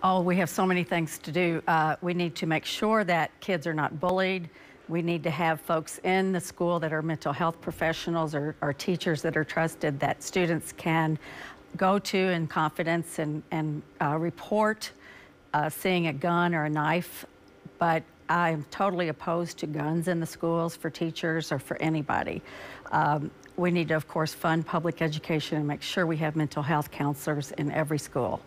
Oh, we have so many things to do. Uh, we need to make sure that kids are not bullied. We need to have folks in the school that are mental health professionals or, or teachers that are trusted that students can go to in confidence and, and uh, report uh, seeing a gun or a knife. But I'm totally opposed to guns in the schools for teachers or for anybody. Um, we need to, of course, fund public education and make sure we have mental health counselors in every school.